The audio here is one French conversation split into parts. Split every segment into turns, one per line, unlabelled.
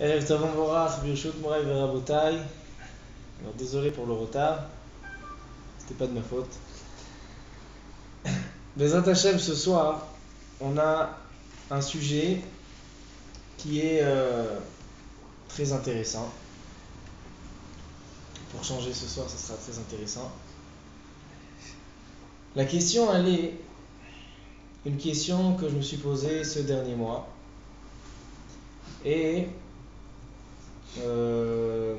Alors désolé pour le retard, c'était pas de ma faute. Bezat Hashem, ce soir, on a un sujet qui est euh, très intéressant. Pour changer ce soir, ce sera très intéressant. La question, elle est une question que je me suis posée ce dernier mois. Et euh,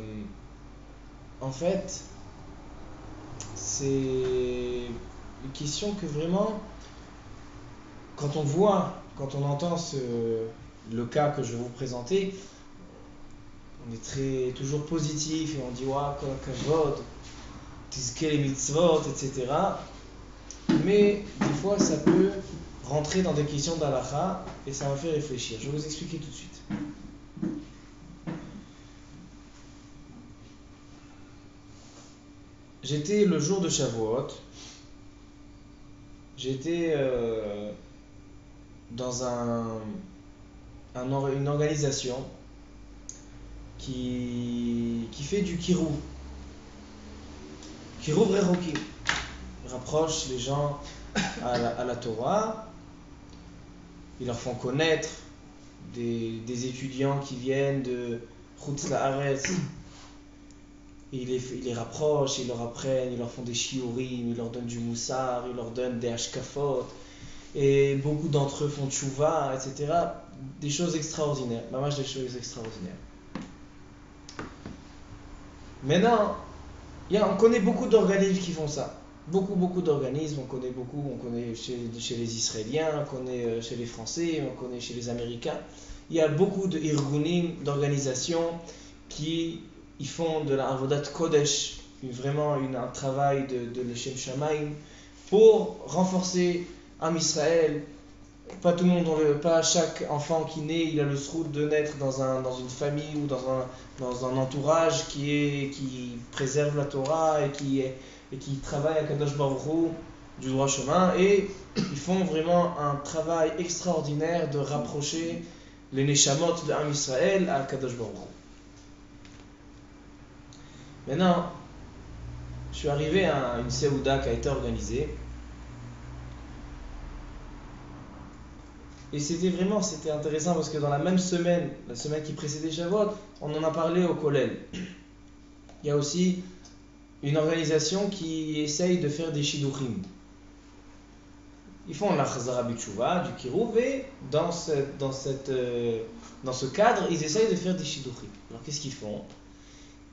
en fait, c'est une question que vraiment, quand on voit, quand on entend ce, le cas que je vais vous présenter, on est toujours positif et on dit Wa kavod, les mitzvot, etc. Mais des fois, ça peut rentrer dans des questions d'Alaha et ça m'a fait réfléchir. Je vais vous expliquer tout de suite. J'étais le jour de Shavuot, j'étais euh, dans un, un, une organisation qui, qui fait du kirou. Kirou Vreroki. Il rapproche les gens à la, Torah. Ils leur font connaître des, étudiants qui viennent de Chutz ils les, ils rapprochent, ils leur apprennent, ils leur font des shiurim, ils leur donnent du moussard, ils leur donnent des hashkafot. Et beaucoup d'entre eux font tchouva, etc. Des choses extraordinaires. Maman, des choses extraordinaires. Maintenant, y a, on connaît beaucoup d'organismes qui font ça. Beaucoup, beaucoup d'organismes. On connaît beaucoup. On connaît chez, chez, les Israéliens, on connaît chez les Français, on connaît chez les Américains. Il y a beaucoup d'organisations qui ils font de la Avodat Kodesh, vraiment un travail de, de l'Echem Shamaim, pour renforcer Am Israël. Pas tout le monde, pas chaque enfant qui naît, il a le route de naître dans, un, dans une famille ou dans un, dans un entourage qui, est, qui préserve la Torah et qui, est, et qui travaille à Kadosh Baruch du droit chemin. Et ils font vraiment un travail extraordinaire de rapprocher les Neshamot de Am Israël à Kadosh Baruch Maintenant, je suis arrivé à une Seouda qui a été organisée. Et c'était vraiment c'était intéressant parce que dans la même semaine, la semaine qui précédait Shavuot, on en a parlé au Kollel. Il y a aussi une organisation qui essaye de faire des shidurim. Ils font la Chazara du Kirouv, et euh, dans ce cadre, ils essayent de faire des shidurim. Alors qu'est-ce qu'ils font?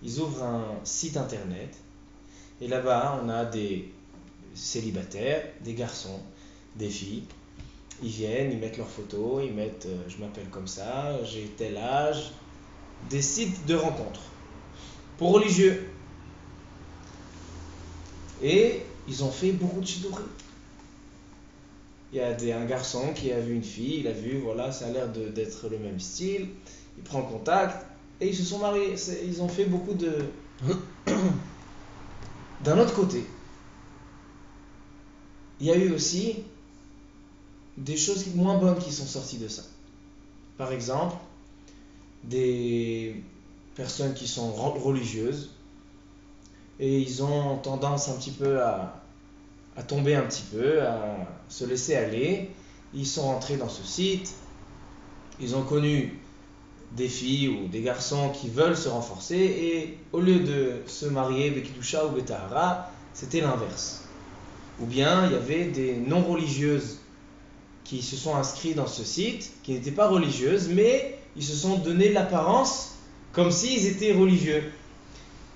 Ils ouvrent un site internet et là-bas on a des célibataires, des garçons, des filles. Ils viennent, ils mettent leurs photos, ils mettent euh, je m'appelle comme ça, j'ai tel âge, des sites de rencontres pour religieux. Et ils ont fait beaucoup de chidouris. Il y a un garçon qui a vu une fille, il a vu, voilà, ça a l'air d'être le même style, il prend contact, et ils se sont mariés. Ils ont fait beaucoup de. D'un autre côté, il y a eu aussi des choses moins bonnes qui sont sorties de ça. Par exemple, des personnes qui sont religieuses et ils ont tendance un petit peu à, à tomber un petit peu, à se laisser aller. Ils sont rentrés dans ce site, ils ont connu des filles ou des garçons qui veulent se renforcer et au lieu de se marier Bekidusha ou Betahara, c'était l'inverse. Ou bien il y avait des non-religieuses qui se sont inscrits dans ce site, qui n'étaient pas religieuses, mais ils se sont donné l'apparence comme s'ils étaient religieux.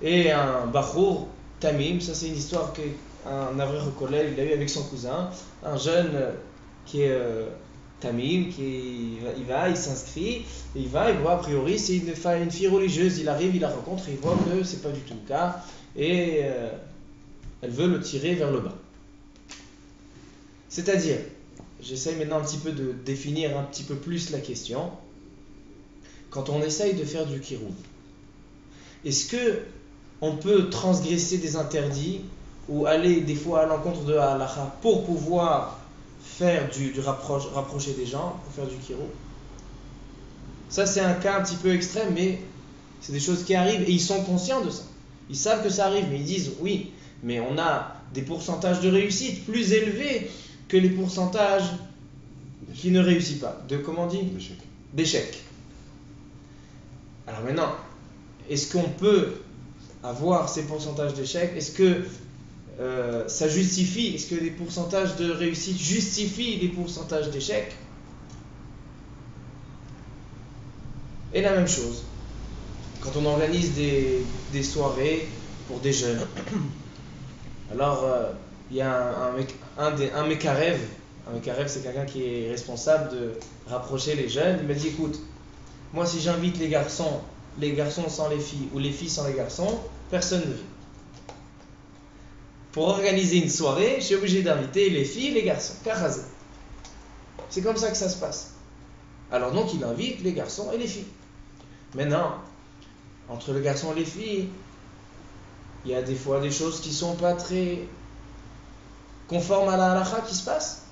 Et un Bachour, Tamim, ça c'est une histoire qu'un Avril Recollet, il a eu avec son cousin, un jeune qui est euh, Tamim, qui il va, il s'inscrit, il va, il voit a priori c'est une, fille religieuse, il arrive, il la rencontre, il voit que c'est pas du tout le cas, et euh, elle veut le tirer vers le bas. C'est-à-dire, j'essaye maintenant un petit peu de définir un petit peu plus la question. Quand on essaye de faire du kirou, est-ce que on peut transgresser des interdits ou aller des fois à l'encontre de Allah pour pouvoir faire du, du rapprocher des gens, faire du kiro Ça, c'est un cas un petit peu extrême, mais c'est des choses qui arrivent et ils sont conscients de ça. Ils savent que ça arrive, mais ils disent oui, mais on a des pourcentages de réussite plus élevés que les pourcentages qui ne réussissent pas. De comment on dit? D'échec. Alors maintenant, est-ce qu'on peut avoir ces pourcentages d'échecs? Est-ce que euh, ça justifie Est-ce que les pourcentages de réussite justifient les pourcentages d'échecs? Et la même chose, quand on organise des, soirées pour des jeunes, alors euh, il y a un, un, un, des, un mécarève, un mécarève c'est quelqu'un qui est responsable de rapprocher les jeunes, il m'a dit écoute, moi si j'invite les garçons, les garçons sans les filles ou les filles sans les garçons, personne ne vient. Pour organiser une soirée, je suis obligé d'inviter les filles et les garçons. C'est comme ça que ça se passe. Alors donc il invite les garçons et les filles. Maintenant, entre le garçon et les filles, il y a des fois des choses qui sont pas très conformes à la halakha qui se passent.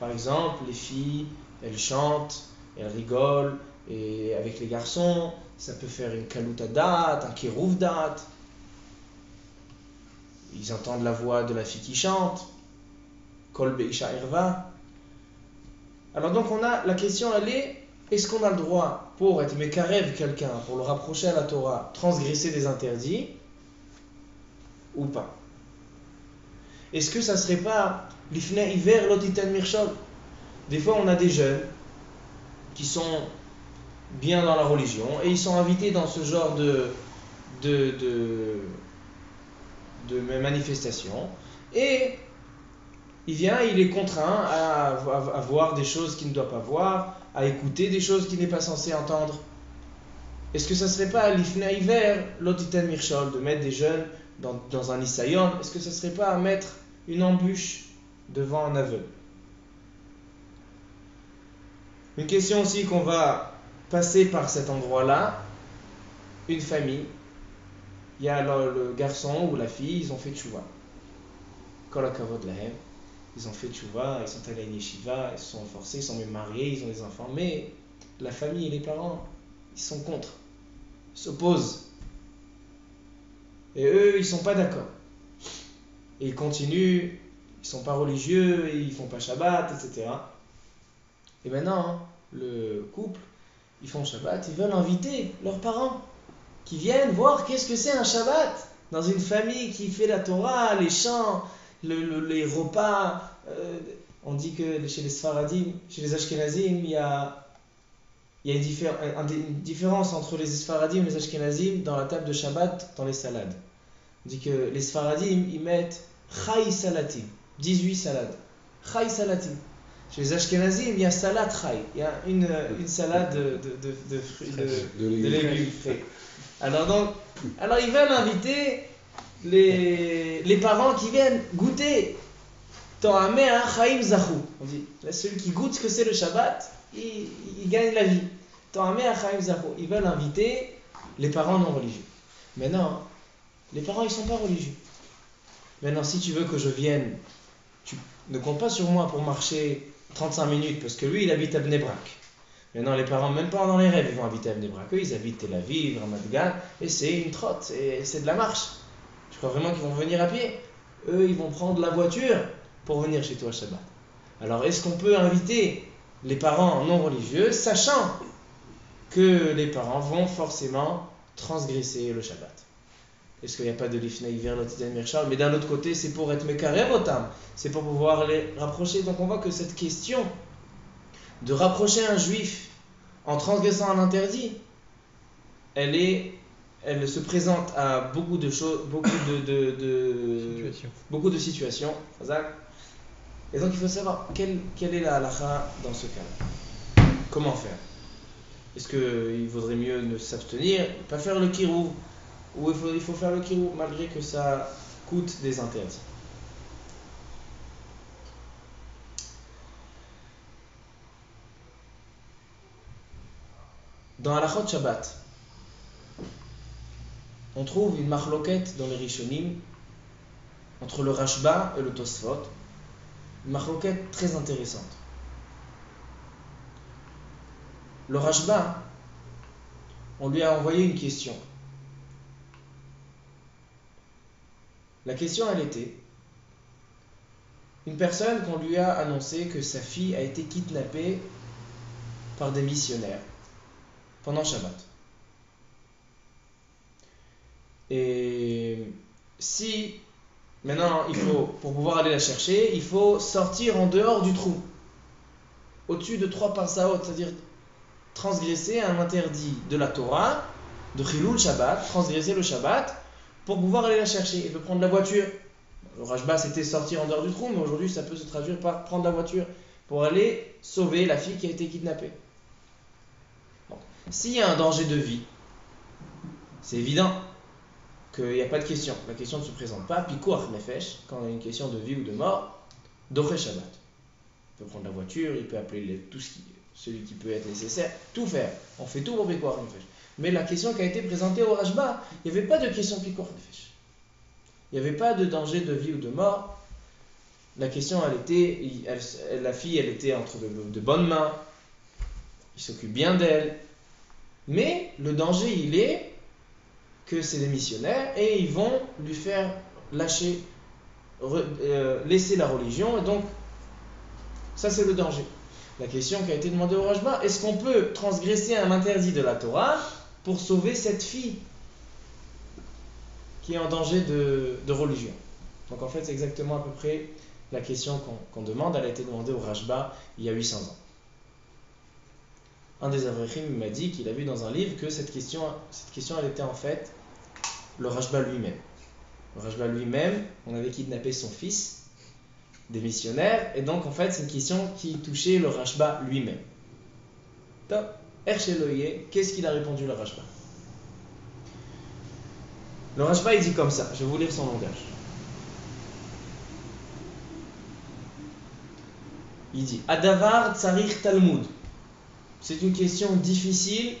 Par exemple, les filles, elles chantent, elles rigolent, et avec les garçons, ça peut faire une kaluta date, un kirouf date. Ils entendent la voix de la fille qui chante. Kol Isha Irva. Alors donc on a la question elle est est-ce qu'on a le droit pour être mécarev quelqu'un, pour le rapprocher à la Torah, transgresser des interdits ou pas? Est-ce que ça serait pas l'ifne hiver lotitan mirshol Des fois on a des jeunes qui sont bien dans la religion et ils sont invités dans ce genre de de, de, de manifestation et il vient, il est contraint à, voir des choses qu'il ne doit pas voir, à écouter des choses qu'il n'est pas censé entendre. Est-ce que ça serait pas l'ifna hiver, l'otiten mirchol, de mettre des jeunes dans, dans un isayon Est-ce que ça serait pas à mettre une embûche devant un aveugle Une question aussi qu'on va passer par cet endroit-là, une famille, il y a le, garçon ou la fille, ils ont fait tchouva. Ils ont fait tchouva, ils sont allés à ils sont forcés, ils sont même mariés, ils ont des enfants. Mais la famille et les parents, ils sont contre, s'opposent. Et eux, ils sont pas d'accord. Et ils continuent, ils sont pas religieux, ils font pas Shabbat, etc. Et maintenant, le couple, ils font Shabbat, ils veulent inviter leurs parents qui viennent voir qu'est-ce que c'est un Shabbat dans une famille qui fait la Torah, les chants, le, les repas. Euh, on dit que chez les Sfaradim, chez les Ashkenazim, il y a, il y a une, une, différence entre les Sfaradim et les Ashkenazim dans la table de Shabbat, dans les salades. On dit que les Sfaradim, ils mettent Chai Salatim, 18 salades. Chai Salatim. Chez les Ashkenazim, il y a salade Chai, il y a une, une salade de, de, de, de, de légumes frais. Alors, donc, alors ils veulent inviter les, les parents qui viennent goûter. Chaim Zahou. On dit, celui qui goûte ce que c'est le Shabbat, il, gagne la vie. Chaim Zahou. Ils veulent inviter les parents non religieux. Maintenant, les parents, ils sont pas religieux. Maintenant, si tu veux que je vienne, tu ne comptes pas sur moi pour marcher 35 minutes, parce que lui, il habite à Bnebrak. Maintenant, les parents, même pas dans les rêves, ils vont habiter à. Eux, ils habitent Tel Aviv, Ramat et c'est une trotte, c'est de la marche. Tu crois vraiment qu'ils vont venir à pied? Eux, ils vont prendre la voiture pour venir chez toi Shabbat. Alors, est-ce qu'on peut inviter les parents non religieux, sachant que les parents vont forcément transgresser le Shabbat? Est-ce qu'il n'y a pas de l'ifna hiver, mirchal Mais d'un autre côté, c'est pour être mekarevotam, c'est pour pouvoir les rapprocher. Donc on voit que cette question de rapprocher un juif en transgressant un interdit, elle est elle se présente à beaucoup de choses, beaucoup de, de, de situations. beaucoup de situations. Et donc il faut savoir quelle, quelle est la halakha dans ce cas-là. Comment faire? Est-ce qu'il vaudrait mieux ne s'abstenir, pas faire le kirou Ou il faut, il faut faire le kirou malgré que ça coûte des interdits? Dans halachot Shabbat, on trouve une marloquette dans les Rishonim entre le Rashba et le Tosfot. Une marloquette très intéressante. Le Rashba, on lui a envoyé une question. La question, elle était, une personne qu'on lui a annoncé que sa fille a été kidnappée par des missionnaires pendant Shabbat. Et si maintenant il faut, pour pouvoir aller la chercher, il faut sortir en dehors du trou, au-dessus de trois haute, c'est-à-dire transgresser un interdit de la Torah, de Chilul Shabbat, transgresser le Shabbat, pour pouvoir aller la chercher. Il peut prendre la voiture. Le Rajba c'était sortir en dehors du trou, mais aujourd'hui ça peut se traduire par prendre la voiture pour aller sauver la fille qui a été kidnappée. S'il y a un danger de vie, c'est évident qu'il n'y a pas de question. La question ne se présente pas. Pikoach nefesh, quand il y a une question de vie ou de mort, doche Shabbat. Il peut prendre la voiture, il peut appeler tout ce qui, celui qui peut être nécessaire, tout faire. On fait tout pour Pikoach nefesh. Mais la question qui a été présentée au Rajba, il n'y avait pas de question Pikoach nefesh. Il n'y avait pas de danger de vie ou de mort. La question, elle était, la fille, elle était entre de bonnes mains. Il s'occupe bien d'elle. Mais le danger, il est que c'est des missionnaires et ils vont lui faire lâcher, euh, laisser la religion. Et donc, ça, c'est le danger. La question qui a été demandée au Rajba, est-ce qu'on peut transgresser un interdit de la Torah pour sauver cette fille qui est en danger de, religion? Donc en fait, c'est exactement à peu près la question qu'on demande. Elle a été demandée au Rajba il y a 800 ans un des Avrechim m'a dit qu'il a vu dans un livre que cette question, cette question elle était en fait le Rajba lui-même. Le Rajba lui-même, on avait kidnappé son fils, des missionnaires, et donc en fait c'est une question qui touchait le Rajba lui-même. Top, qu'est-ce qu'il a répondu le Rajba Le Rajba il dit comme ça, je vais vous lire son langage. Il dit Adavar tsarich Talmud. C'est une question difficile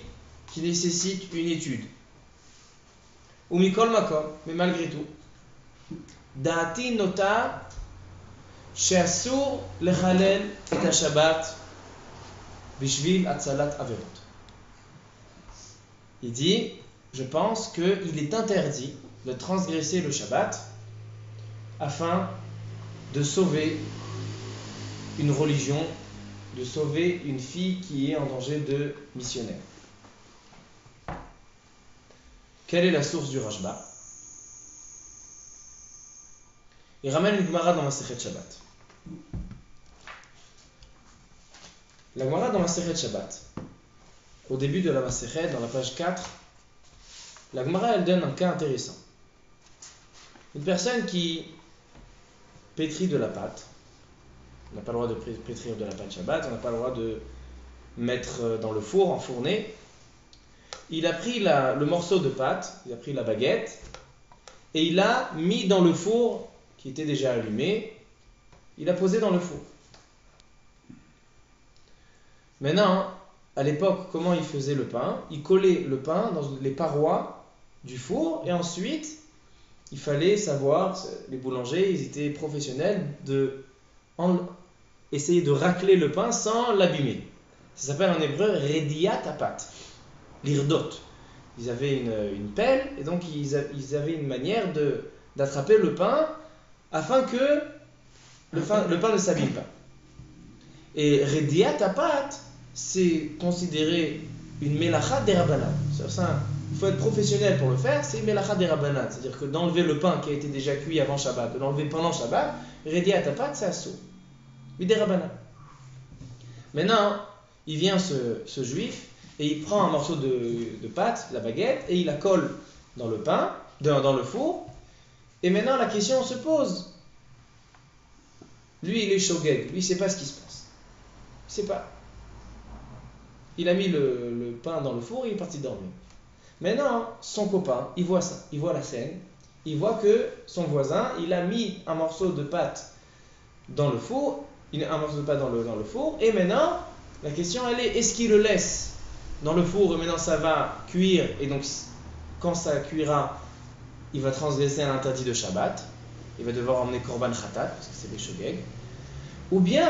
qui nécessite une étude. Ou mikol makom, mais malgré tout. Dati nota she'asur lechalel et Shabbat bishvil atzalat averot. Il dit, je pense qu'il est interdit de transgresser le Shabbat afin de sauver une religion de sauver une fille qui est en danger de missionnaire. Quelle est la source du Rajba? Il ramène une Gemara dans la Sechet Shabbat. La Gemara dans la Sechet Shabbat, au début de la Masechet, dans la page 4, la Gemara elle donne un cas intéressant. Une personne qui pétrit de la pâte, on n'a pas le droit de pétrir de la pâte Shabbat, on n'a pas le droit de mettre euh, dans le four, enfourner. Il a pris le morceau de pâte, il a pris la baguette, et il l'a mis dans le four qui était déjà allumé. Il a posé dans le four. Maintenant, à l'époque, comment il faisait le pain? Il collait le pain dans les parois du four et ensuite, il fallait savoir, les boulangers, ils étaient professionnels de essayer de racler le pain sans l'abîmer. Ça s'appelle en hébreu rediat apat, l'irdot. Ils avaient une, pelle et donc ils, avaient une manière d'attraper le pain afin que le, pain ne s'abîme pas. Et rediat apat, c'est considéré une melacha derabanan. Il faut être professionnel pour le faire, c'est melacha derabanan. C'est-à-dire que d'enlever le pain qui a été déjà cuit avant Shabbat, de l'enlever pendant Shabbat, rediat apat, c'est assaut. Maintenant, il vient ce, juif et il prend un morceau de, pâte, la baguette, et il la colle dans le pain, dans, le four. Et maintenant, la question se pose. Lui, il est shogeg, lui, il ne sait pas ce qui se passe. Il ne sait pas. Il a mis le, le, pain dans le four et il est parti dormir. Maintenant, son copain, il voit ça, il voit la scène, il voit que son voisin, il a mis un morceau de pâte dans le four un morceau de pâte dans le, dans le four. Et maintenant, la question elle est est-ce qu'il le laisse dans le four et maintenant ça va cuire et donc quand ça cuira, il va transgresser un interdit de Shabbat. Il va devoir emmener Korban Khatat parce que c'est des shogeg. Ou bien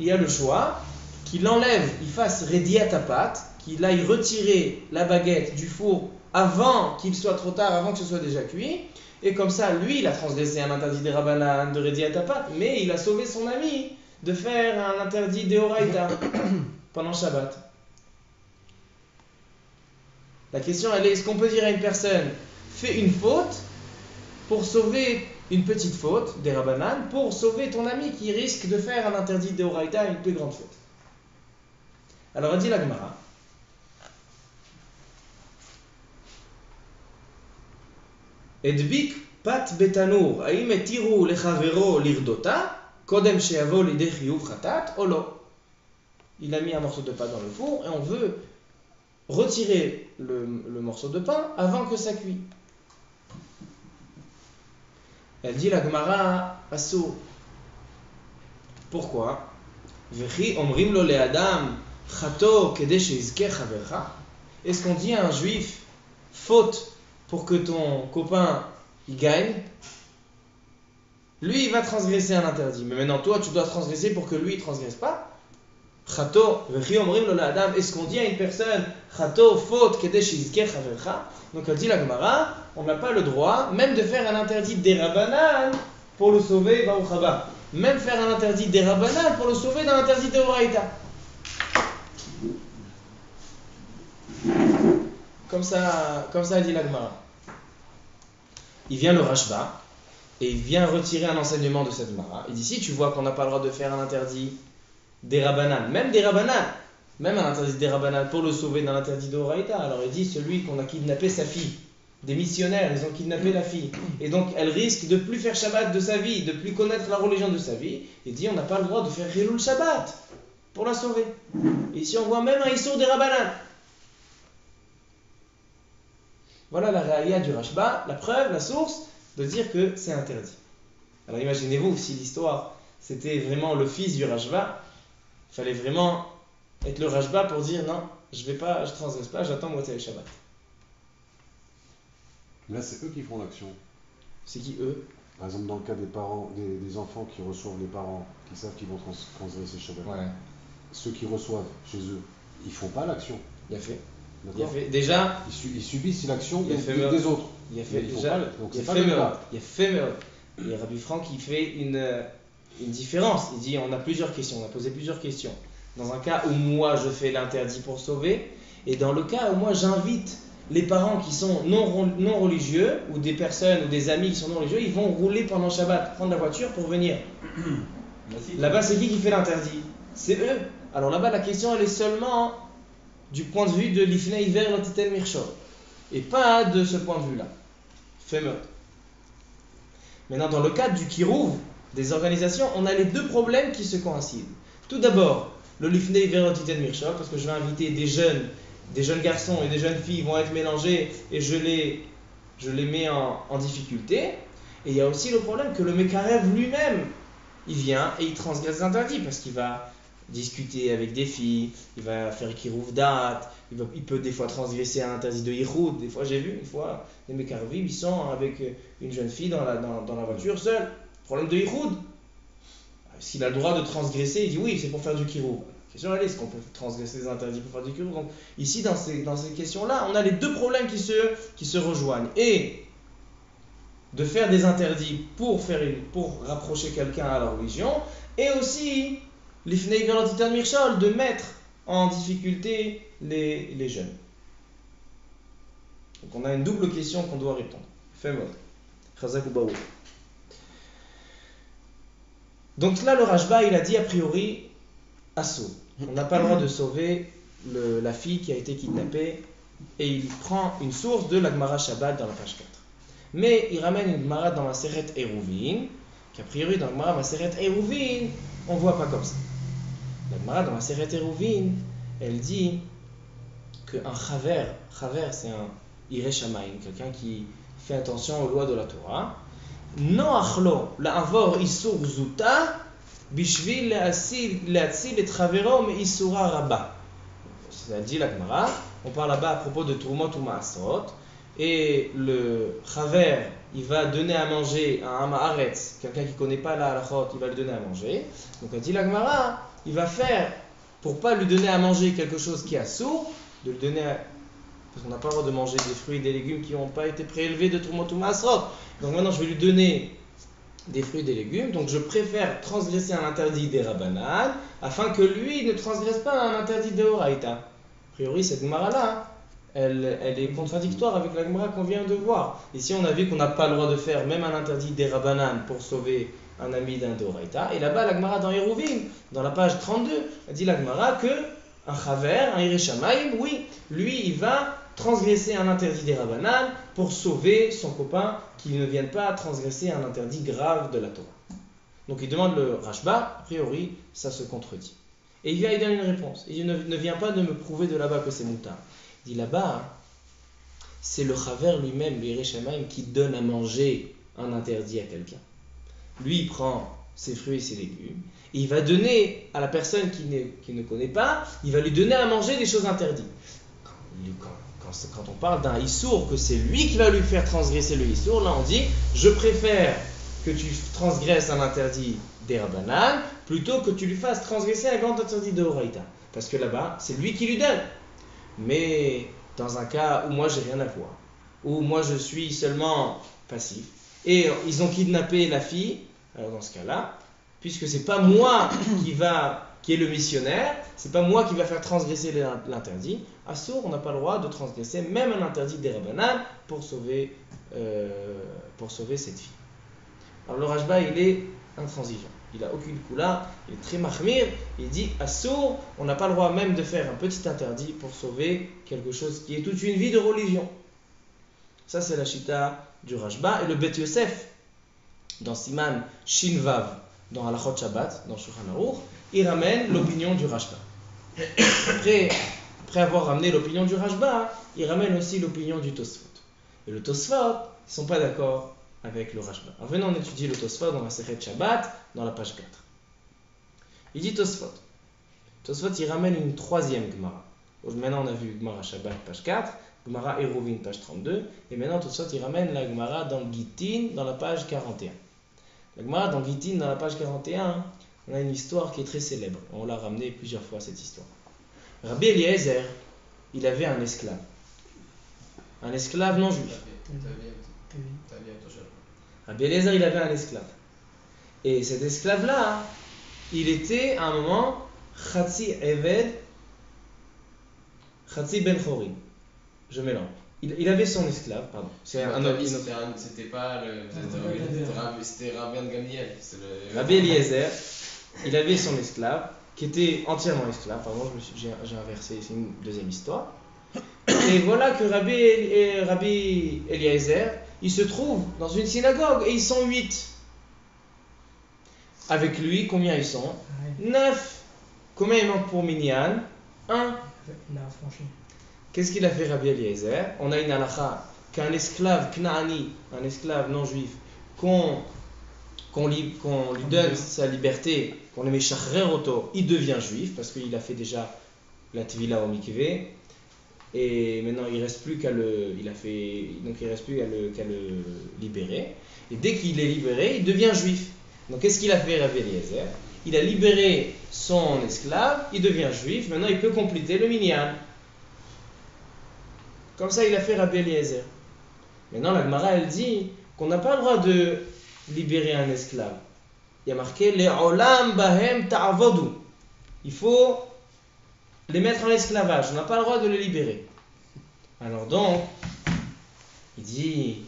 il y a le choix qu'il enlève, il fasse rediatapat, qu'il aille retirer la baguette du four avant qu'il soit trop tard, avant que ce soit déjà cuit. Et comme ça, lui, il a transgressé un interdit des rabanan de rediatapat, mais il a sauvé son ami de faire un interdit d'Eoraita pendant Shabbat. La question, elle est est-ce qu'on peut dire à une personne fais une faute pour sauver une petite faute, des rabanan, pour sauver ton ami qui risque de faire un interdit d'Eoraita, une plus grande faute? Alors, a dit la Gemara Edbik pat betanour, האם התירו לחברו לרדותה קודם שיבוא לידי חיוב חטאת או לא? Il a mis un morceau de pain dans le four et on veut retirer le, le morceau de pain avant que ça cuit. Elle dit la Gemara Asso. Pourquoi omrim lo le'adam chato Est-ce qu'on dit à un juif faute pour que ton copain il gagne Lui il va transgresser un interdit. Mais maintenant toi tu dois transgresser pour que lui il transgresse pas est-ce qu'on dit à une personne faute, Donc elle dit la Gemara, on n'a pas le droit même de faire un interdit d'Erabanan pour le sauver, Même faire un interdit d'Erabanan pour le sauver d'un interdit d'Oraïta. Comme ça, comme ça dit la Gemara. Il vient le Rashba et il vient retirer un enseignement de cette Gemara. Il dit si tu vois qu'on n'a pas le droit de faire un interdit des rabanan, même des rabanan, même un interdit des rabanan pour le sauver d'un interdit d'Oraïta. Alors il dit celui qu'on a kidnappé sa fille, des missionnaires, ils ont kidnappé la fille, et donc elle risque de plus faire Shabbat de sa vie, de plus connaître la religion de sa vie. Il dit on n'a pas le droit de faire Hilul Shabbat pour la sauver. Et ici on voit même un Issour des rabanan. Voilà la réalité du Rashba, la preuve, la source de dire que c'est interdit. Alors imaginez-vous si l'histoire c'était vraiment le fils du Rashba, il fallait vraiment être le Rajba pour dire non, je vais pas, je transgresse pas, j'attends le Shabbat.
Là, c'est eux qui font l'action.
C'est qui eux?
Par exemple, dans le cas des parents, des, enfants qui reçoivent les parents, qui savent qu'ils vont trans transgresser Shabbat. Ceux qui reçoivent chez eux, ils font pas l'action.
Il a fait. Il a fait. Déjà.
Ils, subissent l'action des, des, autres.
Il a fait. déjà, il, a fait il a fait Il a Rabbi Franck qui fait une une différence. Il dit on a plusieurs questions, on a posé plusieurs questions. Dans un cas où moi je fais l'interdit pour sauver, et dans le cas où moi j'invite les parents qui sont non, non religieux, ou des personnes ou des amis qui sont non religieux, ils vont rouler pendant Shabbat, prendre la voiture pour venir. Là-bas, c'est qui qui fait l'interdit? C'est eux. Alors là-bas, la question, elle est seulement du point de vue de l'Ifnei Iver Lotitel Mirchor. Et pas de ce point de vue-là. Fais-moi. Maintenant, dans le cadre du Kirouv, des organisations, on a les deux problèmes qui se coïncident. Tout d'abord, le Lifnei Verotiten Mirshot, parce que je vais inviter des jeunes, des jeunes garçons et des jeunes filles vont être mélangés et je les, je les mets en, difficulté. Et il y a aussi le problème que le Mekarev lui-même, il vient et il transgresse l'interdit parce qu'il va discuter avec des filles, il va faire kirouf date, il, il, peut des fois transgresser un interdit de yiroud. Des fois, j'ai vu une fois des Mekarevim, ils sont avec une jeune fille dans la, voiture seule. Problème de Yichud. S'il a le droit de transgresser, il dit oui, c'est pour faire du kirou. La question est, est-ce qu'on peut transgresser des interdits pour faire du kirou Donc ici, dans ces, dans ces questions-là, on a les deux problèmes qui se, qui se rejoignent. Et de faire des interdits pour, faire pour rapprocher quelqu'un à la religion, et aussi de mettre en difficulté les, jeunes. Donc on a une double question qu'on doit répondre. Donc là, le Rajba, il a dit a priori, assaut. On n'a pas le droit de sauver la fille qui a été kidnappée. Et il prend une source de la Gemara Shabbat dans la page 4. Mais il ramène une Gemara dans la Seret Eruvin, qu'a priori dans la Gemara Seret Eruvin, on ne voit pas comme ça. La dans la Seret Eruvin, elle dit qu'un chaver, chaver c'est un ireshamaim, quelqu'un qui fait attention aux lois de la Torah. Non achlo, la avor isur zuta, bishvil leatzil et chaverom isura rabba. C'est dit la Gemara. On parle là-bas à propos de Tourmot ou Maasrot. Et le chaver il va donner à manger à un quelqu'un qui ne connaît pas la halachot, il va le donner à manger. Donc elle dit la Gemara, il va faire, pour pas lui donner à manger quelque chose qui est sourd, de lui donner à... Parce qu'on n'a pas le droit de manger des fruits et des légumes qui n'ont pas été prélevés de Trumotum Masrot. Donc maintenant, je vais lui donner des fruits et des légumes. Donc je préfère transgresser un interdit des Rabbanan afin que lui ne transgresse pas un interdit de Horaïta. A priori, cette Gemara-là, elle, est contradictoire avec la Gemara qu'on vient de voir. Ici, on a vu qu'on n'a pas le droit de faire même un interdit des Rabbanan pour sauver un ami d'un Doraita. Et là-bas, la Gemara dans Hérouvine, dans la page 32, elle dit la Gemara que un Chaver, un Irishamaim, oui, lui, il va transgresser un interdit des Rabbanan pour sauver son copain qui ne vienne pas transgresser un interdit grave de la Torah. Donc il demande le Rashba, a priori, ça se contredit. Et il vient, il donne une réponse. Il ne, vient pas de me prouver de là-bas que c'est moutard. Dit là-bas, c'est le Chaver lui-même, l'Irishamaim, qui donne à manger un interdit à quelqu'un. Lui, il prend ses fruits et ses légumes, et il va donner à la personne qui ne, connaît pas, il va lui donner à manger des choses interdites. Quand, on parle d'un Issour, que c'est lui qui va lui faire transgresser le Issour, là on dit Je préfère que tu transgresses un interdit des Rabbanan plutôt que tu lui fasses transgresser un grand interdit de Horaïta. Parce que là-bas, c'est lui qui lui donne. Mais dans un cas où moi j'ai rien à voir, où moi je suis seulement passif, et ils ont kidnappé la fille, alors dans ce cas-là, puisque c'est pas moi qui est le missionnaire, c'est pas moi qui va faire transgresser l'interdit. À Sour, on n'a pas le droit de transgresser même un interdit des Rabbanan pour sauver, euh, pour sauver cette fille. Alors le Rajba, il est intransigeant. Il a aucune coula, il est très mahmir. Il dit à Sour, on n'a pas le droit même de faire un petit interdit pour sauver quelque chose qui est toute une vie de religion. Ça, c'est la chita du Rajba. Et le Bet Yosef, dans Siman Shinvav, dans Alachot Shabbat, dans Shulchan Aruch, il ramène l'opinion du Rajba. Après, après avoir ramené l'opinion du Rajba, il ramène aussi l'opinion du Tosfot. Et le Tosfot, ils ne sont pas d'accord avec le Rajba. Alors venons étudier le Tosfot dans la Sechet Shabbat, dans la page 4. Il dit Tosfot. Tosfot, il ramène une troisième Gemara. Maintenant, on a vu Gemara Shabbat, page 4, Gemara Erovin, page 32, et maintenant, Tosfot, il ramène la Gemara dans Gitin, dans la page 41. La Gemara dans Gitin, dans la page 41, on a une histoire qui est très célèbre. On l'a ramené plusieurs fois, cette histoire. Rabbi Eliezer, il avait un esclave. Un esclave non juif. Rabbi Eliezer, il avait un esclave. Et cet esclave-là, il était à un moment Khatsi Eved, Khatsi Ben Chorin. Je mélange. Il, avait son esclave, pardon.
C'est un autre. C'était pas le. C'était Rabbi Gamliel.
Rabbi Eliezer, il avait son esclave, qui était entièrement esclave. Pardon, j'ai inversé, c'est une deuxième histoire. Et voilà que Rabbi, Rabbi Eliezer, il se trouve dans une synagogue et ils sont huit. Avec lui, combien ils sont? Neuf. Combien il manque pour Minyan? Un. Qu'est-ce qu'il a fait Rabbi Eliezer? On a une halakha qu'un esclave knaani, un esclave non juif, qu'on lui, lui donne sa liberté, qu'on le met auto, il devient juif parce qu'il a fait déjà la tvila au mikvé. Et maintenant, il reste plus qu'à le, reste plus qu'à le, libérer. Et dès qu'il est libéré, il devient juif. Donc qu'est-ce qu'il a fait Rabbi Eliezer? Il a libéré son esclave, il devient juif. Maintenant, il peut compléter le minyan. Comme ça, il a fait Rabbi Eliezer. Maintenant, la Gemara, elle dit qu'on n'a pas le droit de libérer un esclave. Il y a marqué les olam bahem ta'avodu. Il faut les mettre en esclavage. On n'a pas le droit de les libérer. Alors donc, il dit,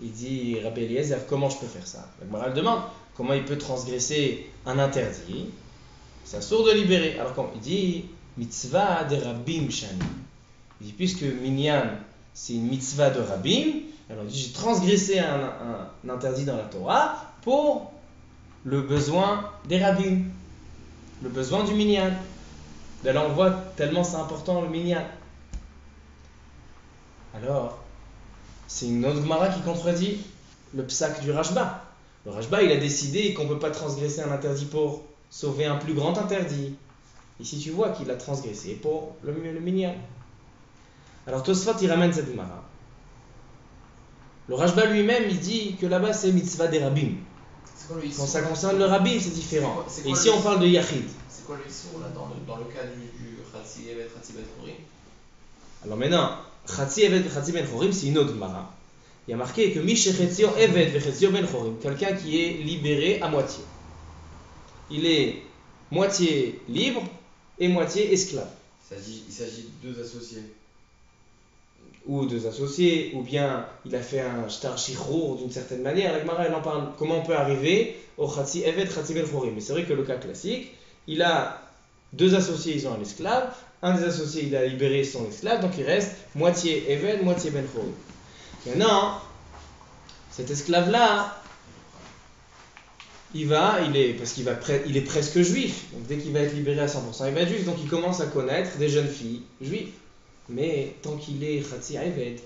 il dit Rabbi Eliezer, comment je peux faire ça? La Gemara demande comment il peut transgresser un interdit. C'est sourd de libérer? Alors il dit mitzvah de rabbim shani. Il dit puisque minyan c'est une mitzvah de rabbim, alors il dit j'ai transgressé un, interdit dans la Torah pour le besoin des rabbins, le besoin du minyan. Là, on voit tellement c'est important le minyan. Alors, c'est une autre Gemara qui contredit le psak du Rajba. Le Rajba, il a décidé qu'on ne peut pas transgresser un interdit pour sauver un plus grand interdit. Ici, tu vois qu'il a transgressé pour le, le minyan. Alors, Tosfot, il ramène cette Gemara. Le Rajba lui-même, il dit que là-bas, c'est mitzvah des rabbins. Quand ça concerne le rabbi, c'est différent. Et ici, on parle de Yachid.
Quoi le là dans le, dans le cas du, du Khatsi Evet Khatsi Ben Chorim
Alors maintenant, Khatsi Evet Khatsi Ben Chorim, c'est une autre Mara. Il y a marqué que Mishechetio Evet Vechetio Ben Chorim, quelqu'un qui est libéré à moitié. Il est moitié libre et moitié esclave.
Il s'agit de deux associés
ou deux associés, ou bien il a fait un shtar shichrour d'une certaine manière. La Gemara, elle en parle comment on peut arriver au Khatsi Evet, Khatsi Ben Mais c'est vrai que le cas classique, il a deux associés, ils ont un esclave, un des associés, il a libéré son esclave, donc il reste moitié Evet, moitié Ben Maintenant, cet esclave-là, il va, il est, parce qu'il va, il est presque juif, donc dès qu'il va être libéré à 100%, il va être juif, donc il commence à connaître des jeunes filles juives. Mais tant qu'il est Khatsi Eved,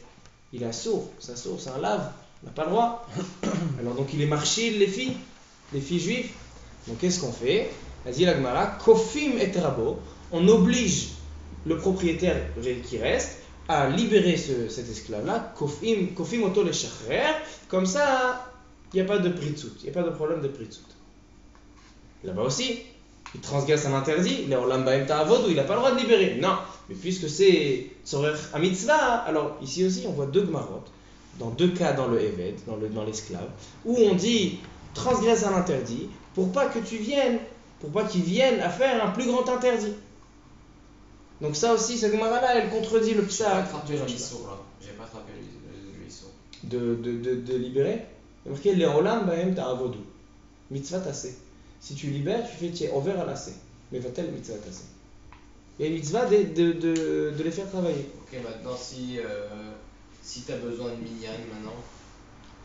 il est sourd, c'est sourd, c'est un lave, il n'a pas le droit. Alors donc il est marché les filles, les filles juives. Donc qu'est-ce qu'on fait? Vas-y l'agmara, kofim et rabo, on oblige le propriétaire qui reste à libérer cet esclave-là, kofim, kofim auto le comme ça, il n'y a pas de pritsut, il n'y a pas de problème de pritsut. Là-bas aussi, il transgresse un interdit, il n'a pas le droit de libérer. Non, mais puisque c'est tzorer mitzvah, alors ici aussi on voit deux gmarot, dans deux cas dans le Eved, dans, le, dans l'esclave, où on dit transgresse un interdit pour pas que tu viennes, pour pas qu'il vienne à faire un plus grand interdit. Donc ça aussi, cette Gemara là, elle contredit le psa.
J'ai pas attrapé le
De, de, de, de libérer a marqué Leolam Bahem Ta'avodou. Mitzvah tassé. Si tu libères, tu fais tiens, over à l'assé. Mais va-t-elle mitzvah tassé? Il y a une mitzvah de, de, de, de, les faire travailler.
Ok, maintenant, si, euh, si tu as besoin de minyan maintenant.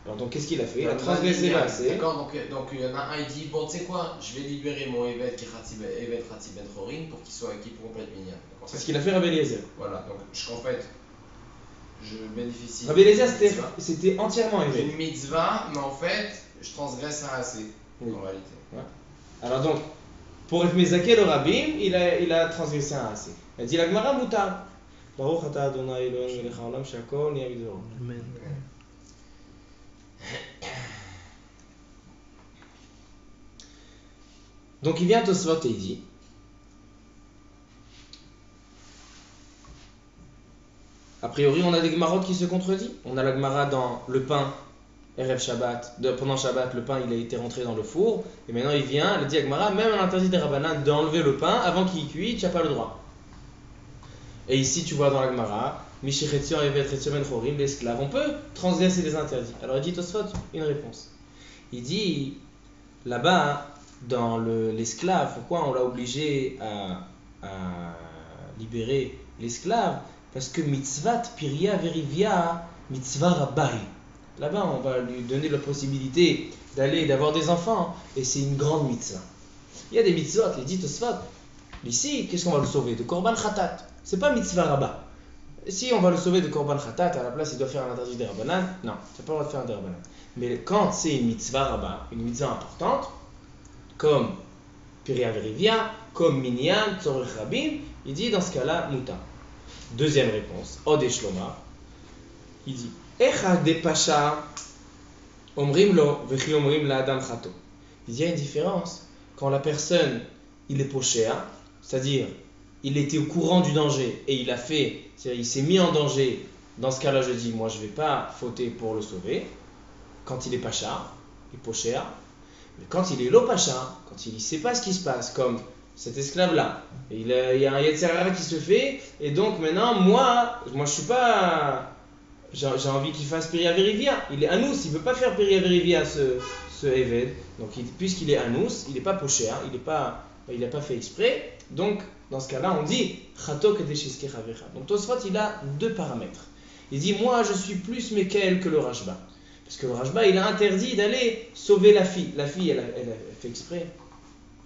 Alors, donc, qu'est-ce qu'il a fait? Il a transgressé l'assé.
D'accord, donc, donc il y en a un, il dit Bon, tu sais quoi, je vais libérer mon Evet qui Evet Ratib Ben Chorin pour qu'il soit équipé pour complète minyan.
C'est ce qu'il a fait Rabbi Eliezer.
Voilà, donc je, en fait, je bénéficie.
Rabbi Eliezer, c'était entièrement
Evet. une mitzvah, mais en fait, je transgresse un assez, en réalité. Ouais.
Alors, donc, pour Mezake le Rabbim, il a, il a transgressé un assez. Il dit la Gemara Moutar. Baruch ata Adonai Elohim melech haolam shakol Amen. Donc il vient Tosfot et il dit A priori, on a des Gemarot qui se contredisent. On a la Gemara dans le pain Erev Shabbat, pendant Shabbat, le pain il a été rentré dans le four, et maintenant il vient, le dit Agmara, même à l'interdit des Rabbanan d'enlever le pain avant qu'il cuit, tu n'as pas le droit. Et ici tu vois dans l'Agmara, Chorim, l'esclave, on peut transgresser les interdits. Alors il dit Tosfot une réponse. Il dit là-bas, dans l'esclave, pourquoi on l'a obligé à, à libérer l'esclave? Parce que mitzvat piria verivia mitzvah rabbai. Là-bas, on va lui donner la possibilité d'aller, d'avoir des enfants, et c'est une grande mitzvah. Il y a des mitzvot, les dites Tosfot. Ici, qu'est-ce qu'on va le sauver? De Korban Khatat. C'est pas mitzvah rabat. Si on va le sauver de Korban Khatat, à la place il doit faire un interdit des Rabbanan, non, tu n'as pas le droit de faire un Rabbanan. Mais quand c'est une mitzvah rabat, une mitzvah importante, comme Piria Verivia, comme Minyan, Tzorich Rabim, il dit dans ce cas-là, Muta. Deuxième réponse, Odeshloma, il dit il y a une différence quand la personne, il est poché, c'est-à-dire il était au courant du danger et il a fait, il s'est mis en danger. Dans ce cas-là, je dis, moi je ne vais pas fauter pour le sauver. Quand il est pacha, il est poché. Mais quand il est l'opacha, quand il ne sait pas ce qui se passe, comme cet esclave-là, il, y a un Yetzirah qui se fait, et donc maintenant, moi, moi je suis pas j'ai envie qu'il fasse Verivia. Il est Anous, il ne peut pas faire Verivia ce, ce Eved. Donc puisqu'il est Anous, il n'est pas poché, hein, il n'a pas, il pas fait exprès. Donc dans ce cas-là, on dit Chatok Donc Tosfot, il a deux paramètres. Il dit Moi, je suis plus Mekel que le Rajba. Parce que le Rajba, il a interdit d'aller sauver la fille. La fille, elle, elle, fait exprès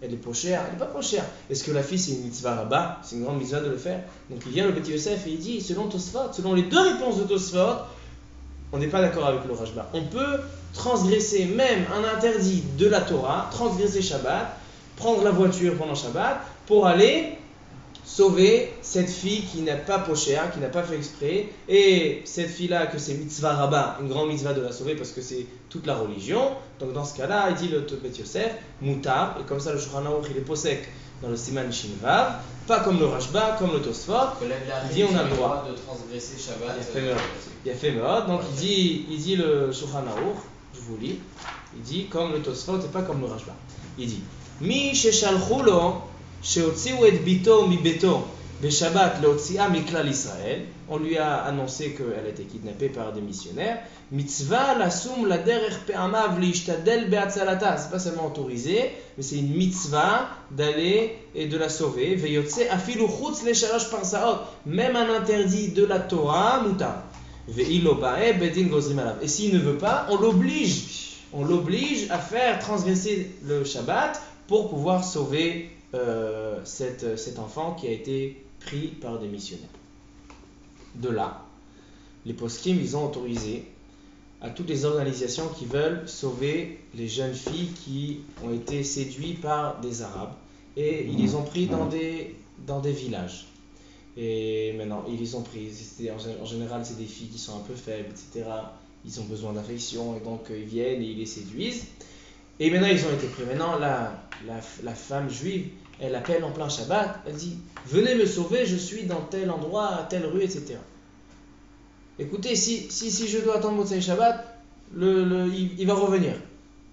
elle est pas chère, elle n'est pas pas chère. Est-ce que la fille c'est une mitzvah rabat C'est une grande mitzvah de le faire? Donc il vient le petit Yosef et il dit, selon Tosfot, selon les deux réponses de Tosfot, on n'est pas d'accord avec le Rajba. On peut transgresser même un interdit de la Torah, transgresser Shabbat, prendre la voiture pendant Shabbat pour aller sauver cette fille qui n'a pas poché, qui n'a pas fait exprès, et cette fille-là, que c'est mitzvah rabat, une grande mitzvah de la sauver parce que c'est toute la religion. Donc dans ce cas-là, il dit le Tobet Yosef, moutar, et comme ça le Shulchan il est posek dans le Siman Shinvav, pas comme le Rashba, comme le Tosfot.
Il dit on a le droit de transgresser Shabbat.
Il a fait Meod. Donc il dit, il dit le Shulchan je vous lis, il dit comme le Tosfot et pas comme le Rashba. Il dit Mi sheshalchu et bito mi beto Shabbat leotzia miklal Israël. On lui a annoncé qu'elle été kidnappée par des missionnaires. Mitzvah la soum la derer pe'amav liishtadel be'atzalata. C'est pas seulement autorisé, mais c'est une mitzvah d'aller et de la sauver. Veyotze afilu chutz le shalosh parsaot. Même un interdit de la Torah mutar. Ve'ilo ba'e bedin gozrim alav. Et s'il ne veut pas, on l'oblige. On l'oblige à faire transgresser le Shabbat pour pouvoir sauver euh, cette, cet enfant qui a été pris par des missionnaires. De là, les poskim, ils ont autorisé à toutes les organisations qui veulent sauver les jeunes filles qui ont été séduites par des Arabes. Et ils les ont pris dans des, dans des villages. Et maintenant, ils les ont pris. En général, c'est des filles qui sont un peu faibles, etc. Ils ont besoin d'affection et donc ils viennent et ils les séduisent. Et maintenant, ils ont été pris. Maintenant, la, la, femme juive, elle appelle en plein Shabbat, elle dit Venez me sauver, je suis dans tel endroit, à telle rue, etc. Écoutez, si, si, si je dois attendre Motsai Shabbat, il, va revenir.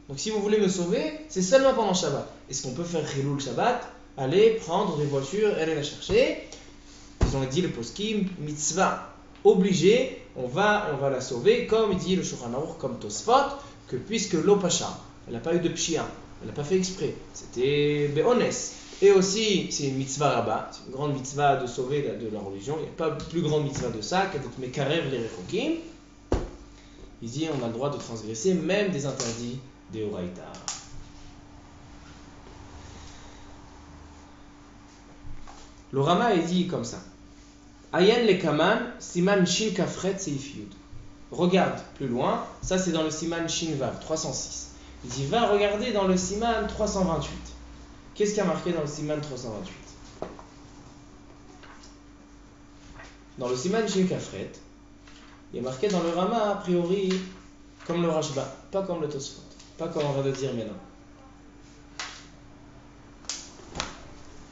Donc si vous voulez me sauver, c'est seulement pendant Shabbat. Est-ce qu'on peut faire Khilul Shabbat Aller prendre des voitures, aller la chercher? Ils ont dit le poskim, mitzvah, obligé, on va, on va la sauver, comme dit le Shulchan comme Tosfot, que puisque l'Opasha, elle n'a pas eu de pshia, elle n'a pas fait exprès, c'était Be'ones, et aussi, c'est une mitzvah rabat, c'est une grande mitzvah de sauver de la religion. Il n'y a pas plus grande mitzvah de ça qu'être mekarev les rechokim. Il dit on a le droit de transgresser même des interdits des Horaïta. Le Rama est dit comme ça. Ayen le kaman, siman shin kafret seif Regarde plus loin, ça c'est dans le siman shin vav 306. Il dit va regarder dans le siman 328. Qu'est-ce qui a marqué dans le Siman 328 Dans le Siman Shin Kafret, il est marqué dans le Rama, a priori, comme le Rashba, pas comme le Tosfot, pas comme on va le dire maintenant.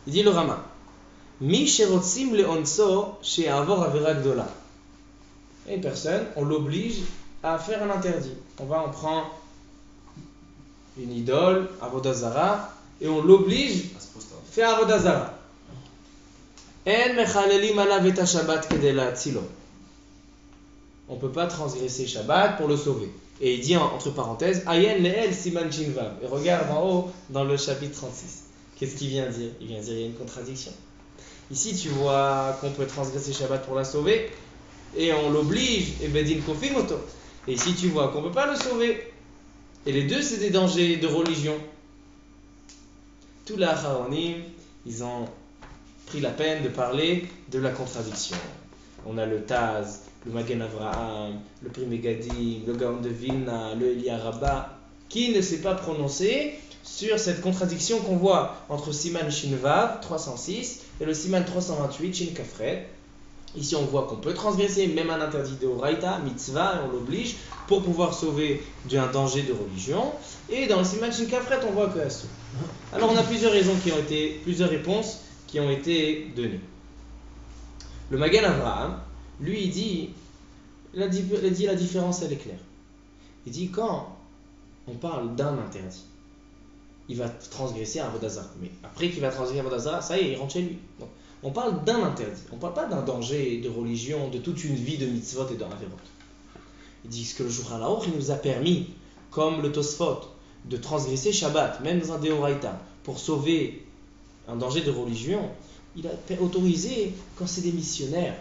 Il dit le Rama Mi sherotzim le onso she'avor avera gdola. Une personne, on l'oblige à faire un interdit. On va, en prendre une idole, avodazara, et on l'oblige à faire Avodazara. On ne peut pas transgresser Shabbat pour le sauver. Et il dit entre parenthèses, Ayen leel siman Et regarde en haut dans le chapitre 36. Qu'est-ce qu'il vient dire? Il vient dire il y a une contradiction. Ici, tu vois qu'on peut transgresser Shabbat pour la sauver, et on l'oblige, et Bedin Kofimoto. Et ici, tu vois qu'on ne peut pas le sauver. Et les deux, c'est des dangers de religion tous les Acharonim, ils ont pris la peine de parler de la contradiction. On a le Taz, le Magen Avraham, le Primegadim, le Gaon de Vilna, le Eliaraba, qui ne s'est pas prononcé sur cette contradiction qu'on voit entre Siman Shinvav 306 et le Siman 328 Shin Kafret. Ici, on voit qu'on peut transgresser même un interdit de Horaïta, mitzvah, et on l'oblige pour pouvoir sauver d'un danger de religion. Et dans le Siman Shin Kafret, on voit que alors on a plusieurs raisons qui ont été, plusieurs réponses qui ont été données. Le Magan Abraham, lui, il dit, il dit la différence, elle est claire. Il dit quand on parle d'un interdit, il va transgresser un Vodazara. Mais après qu'il va transgresser un Vodazara, ça y est, il rentre chez lui. On parle d'un interdit. On ne parle pas d'un danger de religion, de toute une vie de mitzvot et de Il dit ce que le Shulchan il nous a permis, comme le Tosfot, de transgresser Shabbat, même dans un Deoraita, pour sauver un danger de religion, il a autorisé quand c'est des missionnaires.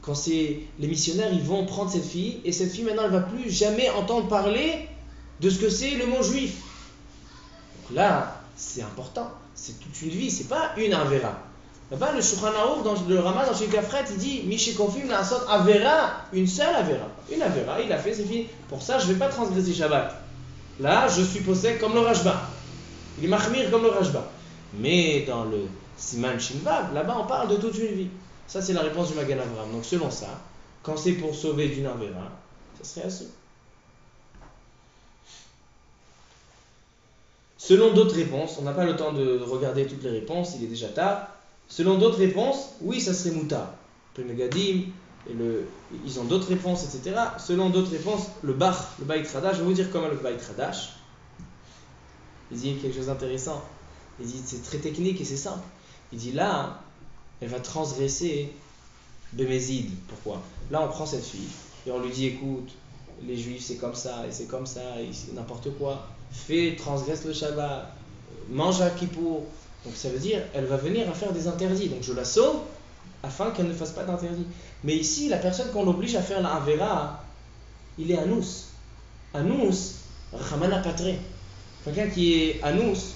Quand c'est les missionnaires, ils vont prendre cette fille et cette fille maintenant, elle va plus jamais entendre parler de ce que c'est le mot juif. Donc là, c'est important. C'est toute une vie, c'est pas une avera. Là-bas, le Shulchan dans le Rama, dans Shikafret, il dit Mishikofim la sorte avera, une seule avera. Une avera, il a fait, c'est fini. Pour ça, je ne vais pas transgresser Shabbat. Là, je suis possède comme le Rajba. Il est mahmir comme le Rajba. Mais dans le Siman Shinvav, là-bas, on parle de toute une vie. Ça, c'est la réponse du Magan Avram. Donc, selon ça, quand c'est pour sauver d'une Avera, ça serait assez. Selon d'autres réponses, on n'a pas le temps de regarder toutes les réponses, il est déjà tard. Selon d'autres réponses, oui, ça serait mouta. Megadim, et le, ils ont d'autres réponses, etc. Selon d'autres réponses, le bar, le Baït Radash, je vais vous dire comment le Baït Radash. Il dit quelque chose d'intéressant. Il dit c'est très technique et c'est simple. Il dit là, elle va transgresser Bémézid. Pourquoi? Là, on prend cette fille et on lui dit écoute, les juifs c'est comme ça et c'est comme ça et n'importe quoi. Fais, transgresse le Shabbat, mange à Kippour. Donc ça veut dire, elle va venir à faire des interdits. Donc je la sauve afin qu'elle ne fasse pas d'interdits. Mais ici, la personne qu'on oblige à faire la il est Anous. Anous, Ramana Patre. Quelqu'un qui est Anous,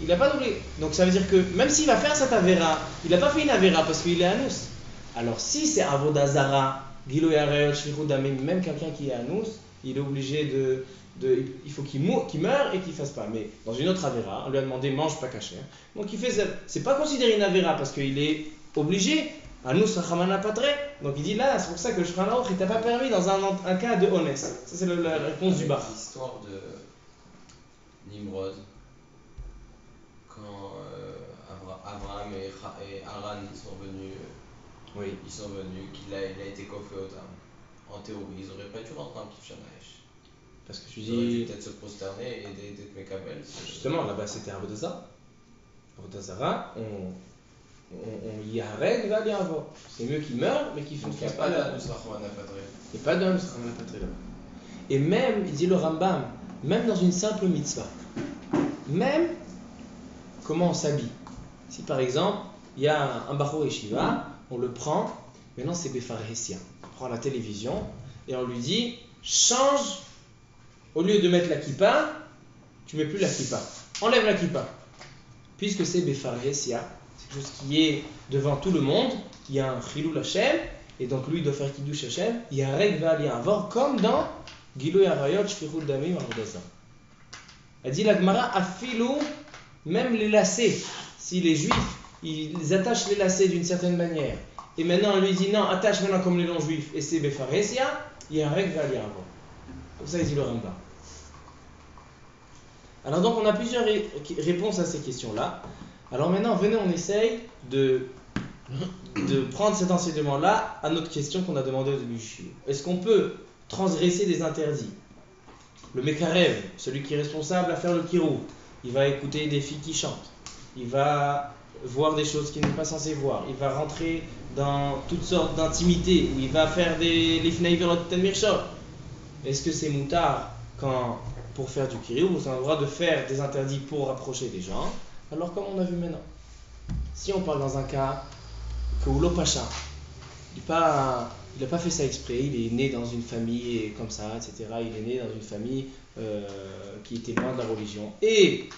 il n'a pas doublé. Donc ça veut dire que même s'il va faire cette Avera, il n'a pas fait une Avera parce qu'il est Anous. Alors si c'est Avodazara, Gilo même quelqu'un qui est Anous, il est obligé de. De il faut qu'il meure, meure et qu'il ne fasse pas. Mais dans une autre Avera, on lui a demandé mange pas caché. Donc il fait. C'est pas considéré une Avera parce qu'il est obligé, Anus Rachamana Patre. Donc il dit là, c'est pour ça que le Shulchan il t'a pas permis dans un, un cas de honnête. Ça, c'est la réponse du bar.
L'histoire de Nimrod, quand euh, Abraham et, et Aran sont venus, oui. ils sont venus, qu'il a, il a été coffé au tam. En théorie, ils auraient pas dû rentrer en Kifshanaesh.
Parce que tu dis.
peut-être se prosterner et d'être Mekabel.
Justement, là-bas c'était Avodazara. Avodazara, on on, y arrête, va bien avoir. C'est mieux qu'il meure, mais qu'il ne fasse pas
de
Il n'y a pas d'homme Et même, il dit le Rambam, même dans une simple mitzvah, même comment on s'habille. Si par exemple, il y a un, un et Shiva, on le prend, maintenant c'est Befarhesia. On prend la télévision et on lui dit change, au lieu de mettre la kippa, tu mets plus la kippa. Enlève la kippa. Puisque c'est Befarhesia, quelque chose qui est devant tout le monde, il y a un Chilou Hashem, et donc lui doit faire Kiddush Hashem, il y a un Regval, il y un comme dans Gilou Yarayot, Shfichul Damim, Ardaza. Elle dit la Gemara, Afilou, même les lacets, si les juifs, ils attachent les lacets d'une certaine manière, et maintenant on lui dit non, attache maintenant comme les non-juifs, et c'est Befaresia, il y a un Regval, il y a un. Comme ça il dit le Rambam. Alors donc on a plusieurs réponses à ces questions-là. Alors maintenant, venez, on essaye de, prendre cet enseignement-là à notre question qu'on a demandé au début. Est-ce qu'on peut transgresser des interdits? Le Mekarev, celui qui est responsable à faire le kirou, il va écouter des filles qui chantent, il va voir des choses qu'il n'est pas censé voir, il va rentrer dans toutes sortes d'intimités, il va faire des Est-ce que c'est moutard quand, pour faire du kirou, vous avez le droit de faire des interdits pour rapprocher des gens alors, comme on a vu maintenant, si on parle dans un cas que Oulo Pacha, il n'a pas, fait ça exprès, il est né dans une famille comme ça, etc. Il est né dans une famille euh, qui était loin de la religion. Et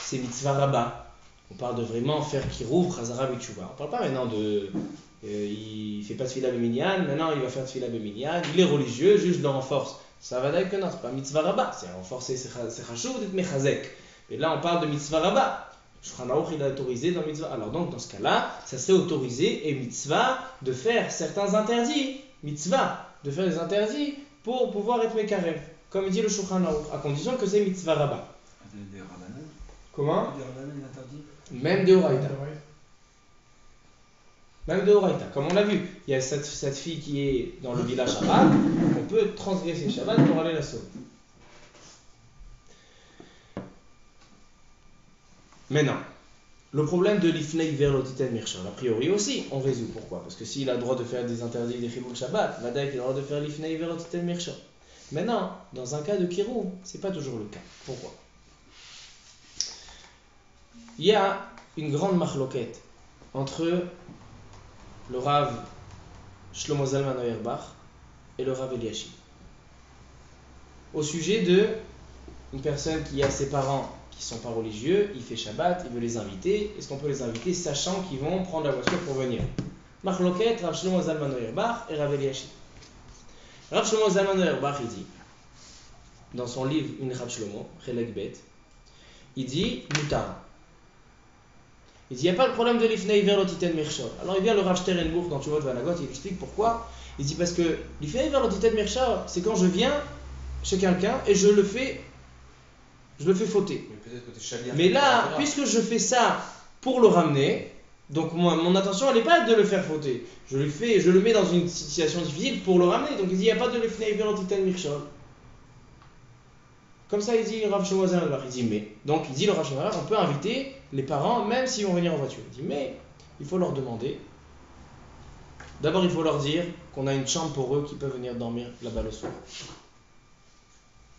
c'est mitzvah rabbah. On parle de vraiment faire kirouv, chazara b'tshuva. On parle pas maintenant de. Euh, il fait pas de fila maintenant il va faire de fila. Il est religieux, juste le renforce. Ça va dire que non, c'est pas mitzvah rabbah, c'est renforcer, c'est chachou d'être mechazek. Et là on parle de mitzvah rabbah. Shulchan il a autorisé dans mitzvah. Alors donc dans ce cas-là, ça serait autorisé et mitzvah de faire certains interdits. Mitzvah de faire des interdits pour pouvoir être mekarev. Comme dit le Shulchan à condition que c'est mitzvah rabbah. Comment? Même de Horaïta. Même de Horaïta. Comme on l'a vu, il y a cette, cette, fille qui est dans le village Shabbat, on peut transgresser Shabbat pour aller la sauver. Maintenant, le problème de l'ifnei vers l'otiten mirchal, a priori aussi, on résout. Pourquoi Parce que s'il a le droit de faire des interdits des chibou shabbat, il a le droit de faire l'ifnei vers l'otiten mirchal. Maintenant, dans un cas de kirou, c'est pas toujours le cas. Pourquoi? Il y a une grande marloquette entre le Rav Shlomo Zalman Auerbach et le Rav Eliashib. Au sujet de une personne qui a ses parents qui sont pas religieux, il fait Shabbat, il veut les inviter. Est-ce qu'on peut les inviter sachant qu'ils vont prendre la voiture pour venir? Marloket, Rav Shlomo Zalman Auerbach et Rav Eliashib. Rav Shlomo Zalman Auerbach, il dit, dans son livre Une Shlomo, il dit Mutar. Il dit, il n'y a pas le problème de l'ifnei vers l'otiten mirchol. Alors il vient le Rav Sternbourg dans Chuvot Vanagot, il explique pourquoi. Il dit parce que l'ifnei vers l'otiten mirchol, c'est quand je viens chez quelqu'un et je le fais je le fais fauter. Mais, là, puisque je fais ça pour le ramener, donc moi, mon intention, elle n'est pas de le faire fauter. Je le fais, je le mets dans une situation difficile pour le ramener. Donc il dit, il n'y a pas de le mirchol. Comme ça, il dit Rav Il dit, mais. Donc il dit le Rav on peut inviter les parents, même s'ils vont venir en voiture. Il dit, mais il faut leur demander. D'abord, il faut leur dire qu'on a une chambre pour eux qui peuvent venir dormir là-bas le soir.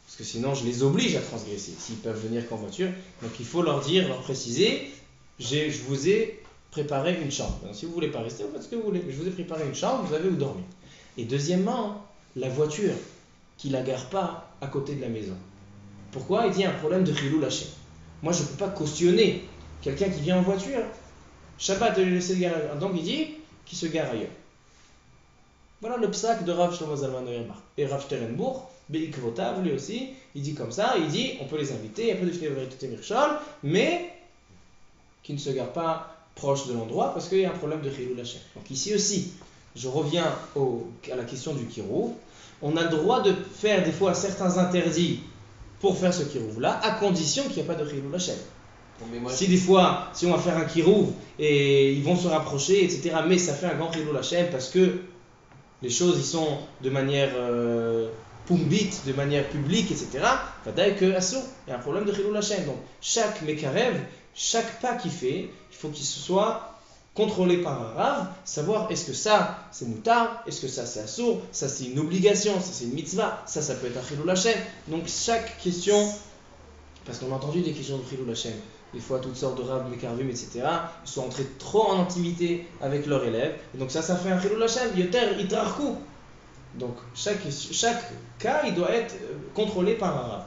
Parce que sinon, je les oblige à transgresser s'ils peuvent venir qu'en voiture. Donc il faut leur dire, leur préciser je vous ai préparé une chambre. si vous voulez pas rester, vous faites ce que vous voulez. Je vous ai préparé une chambre, vous avez où dormir. Et deuxièmement, la voiture, qui la gare pas à côté de la maison. Pourquoi? Il dit un problème de chilou lâché. Moi, je ne peux pas cautionner quelqu'un qui vient en voiture. Shabbat, de laisser garer. Donc il dit qu'il se gare ailleurs. Voilà le psaque de Rav Shlomo Zalman Et Rav Sterenbourg, Beikvotav, lui aussi, il dit comme ça, il dit on peut les inviter, il y a peu de vérité Mirchol, mais qui ne se gare pas proche de l'endroit parce qu'il y a un problème de Chilou Lachem. Donc ici aussi, je reviens à la question du Kirou. On a le droit de faire des fois certains interdits pour faire ce Kirouv là, à condition qu'il n'y ait pas de Chilou Lachem. Si des fois, si on va faire un Kirouv et ils vont se rapprocher, etc., mais ça fait un grand Chilou Lachem parce que les choses y sont de manière euh, pumbit, de manière publique, etc., d'ailleurs que il y a un problème de Chilou Lachem. Donc chaque Mekarev, chaque pas qu'il fait, il faut qu'il soit contrôlé par un rave, savoir est-ce que ça c'est moutard, est-ce que ça c'est assour, ça c'est une obligation, ça c'est une mitzvah, ça ça peut être un chilou lachem. Donc chaque question, parce qu'on a entendu des questions de chilou lachem, des fois toutes sortes de raves, mekarvim, etc., ils sont entrés trop en intimité avec leurs élèves, et donc ça ça fait un chilou lachem, yoter itrarku. Donc chaque, chaque cas il doit être euh, contrôlé par un rave.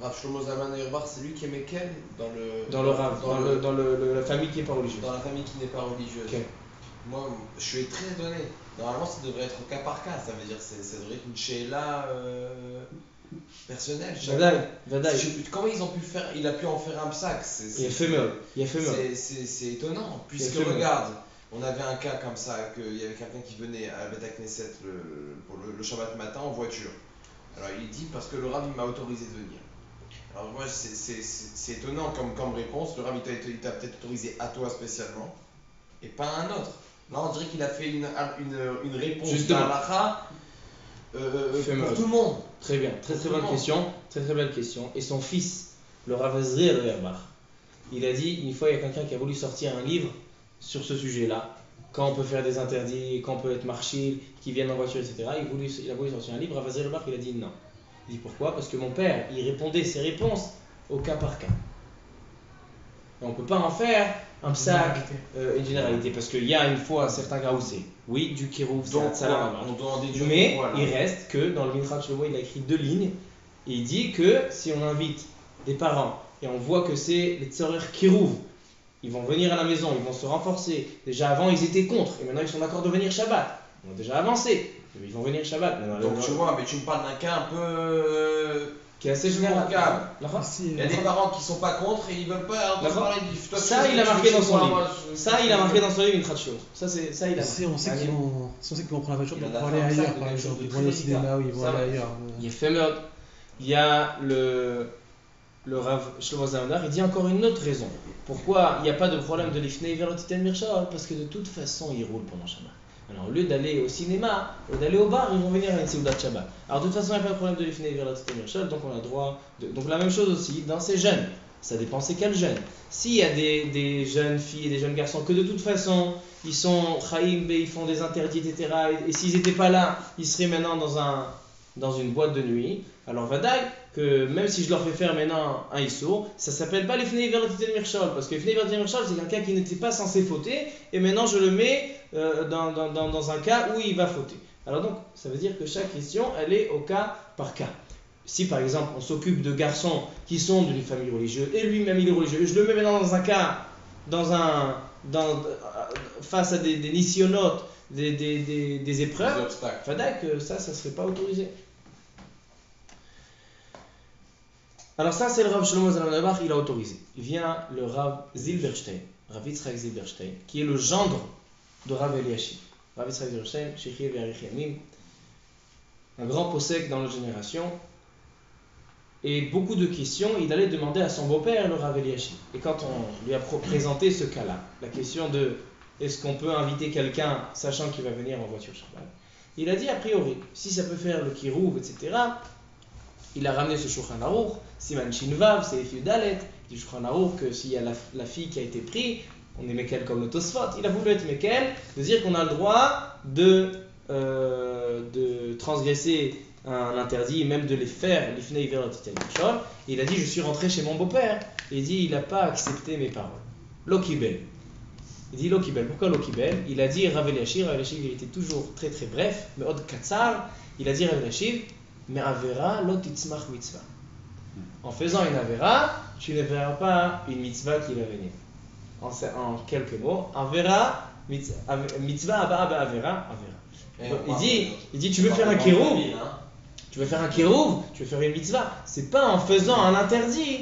Rav Shlomo Zalman c'est lui qui est Mekel dans le.
Dans le dans, le, dans le, la famille qui n'est pas religieuse.
Dans la famille qui n'est pas religieuse. Moi, je suis très étonné. Normalement, ça devrait être cas par cas. Ça veut dire que ça devrait être une euh, personnelle. Comment ils ont pu faire Il a pu en faire un psaque.
Il a fait mal. Il a fait
C'est étonnant. Puisque regarde, on avait un cas comme ça, qu'il y avait quelqu'un qui venait à Beta Knesset le, pour le, le Shabbat matin en voiture. Alors il dit parce que le Rav m'a autorisé de venir. Alors moi, c'est étonnant comme, comme réponse. Le rabbi t'a peut-être autorisé à toi spécialement et pas à un autre. Là, on dirait qu'il a fait une, une, une réponse à euh, euh pour tout le monde.
Très bien, très très bonne question. Très très belle question. Et son fils, le Rav Herbach, il a dit une fois, il y a quelqu'un qui a voulu sortir un livre sur ce sujet-là. Quand on peut faire des interdits, quand on peut être marchil, qui viennent en voiture, etc. Il, voulu, il a voulu sortir un livre. Rav Herbach, il a dit non. Il dit pourquoi? Parce que mon père, il répondait ses réponses au cas par cas. on ne peut pas en faire un sac, euh, une généralité, parce qu'il y a une fois certains cas où c'est, oui, du kirouf, ça Mais il reste que dans le Midrash Shlomo, il a écrit deux lignes, et il dit que si on invite des parents et on voit que c'est les tzorer kirouf, ils vont venir à la maison, ils vont se renforcer. Déjà avant, ils étaient contre, et maintenant ils sont d'accord de venir Shabbat. Ils ont déjà avancé. Ils vont venir Shabbat.
Donc tu vois, mais tu me parles d'un cas un peu.
Qui est assez général.
Il y a des parents qui sont pas contre et ils veulent pas parler
du Ça, il a marqué dans son livre. Ça, il a marqué dans son livre une traduction. Ça, c'est ça, il a.
Si on sait qu'ils vont, si on sait qu'ils vont prendre la voiture pour aller ailleurs, par exemple, ils vont aller au cinéma ou ils vont aller ailleurs.
Il y a. Il y a le le Rav Shlomo Zalman, il dit encore une autre raison. Pourquoi il n'y a pas de problème de l'Ifnei vers le Titan Parce que de toute façon, il roule pendant Shabbat. Alors, au lieu d'aller au cinéma, ou d'aller au bar, ils vont venir à une Seudat Shabbat. Alors, de toute façon, il n'y a pas de problème de les finir donc on a droit. Donc, la même chose aussi dans ces jeunes. Ça dépend c'est quel jeune. S'il y a des, jeunes filles et des jeunes garçons que de toute façon, ils sont chaim, ils font des interdits, etc. Et, s'ils n'étaient pas là, ils seraient maintenant dans, un, dans une boîte de nuit. Alors, Vadaï, que même si je leur fais faire maintenant un ISO, ça s'appelle pas les Fnei de Mirchol. Parce que les Fnei Mirchol, c'est quelqu'un qui n'était pas censé fauter. Et maintenant, je le mets euh, dans, dans, dans, un cas où il va fauter. Alors donc, ça veut dire que chaque question, elle est au cas par cas. Si par exemple on s'occupe de garçons qui sont d'une famille religieuse et lui-même il est religieux, je le mets maintenant dans un cas, dans un, dans, face à des, des nissionotes, des, des, des, des épreuves, que ça, ça ne serait pas autorisé. Alors ça, c'est le Rav Shlomo Zalman il a autorisé. Il vient le Rav Zilberstein, Rav Yitzhak Zilberstein, qui est le gendre de Rav. Rav Yitzhak Yerushalayim, Shechir un grand possèque dans notre génération. et beaucoup de questions, il allait demander à son beau-père, le Rav. Et quand on lui a présenté ce cas-là, la question de est-ce qu'on peut inviter quelqu'un sachant qu'il va venir en voiture Shabbat Il a dit a priori, si ça peut faire le kirouv, etc., il a ramené ce Shulchan Aruch, Siman Shinvav, c'est Dalet, du Shulchan Aruch que s'il y a la, fille qui a été prise, on est Mekel comme le Tosfot, il a voulu être Mekel, de dire qu'on a le droit de, euh, transgresser un interdit, même de les faire, les finales Il a dit Je suis rentré chez mon beau-père. Il dit Il n'a pas accepté mes paroles. Lokibel. Il dit Lokibel. Pourquoi Lokibel Il a dit Rav Eliashir. Rav il était toujours très très bref, mais Od Katsar. Il a dit Rav Mais Avera lotitzmach mitzvah. En faisant une Avera, tu ne verras pas une mitzvah qui va venir. En, en quelques mots, Avera, mitzvah, Avera, Avera. Il dit, il dit, tu veux faire un kérou tu veux faire un kérouv, tu veux faire une mitzvah? C'est pas en faisant un interdit.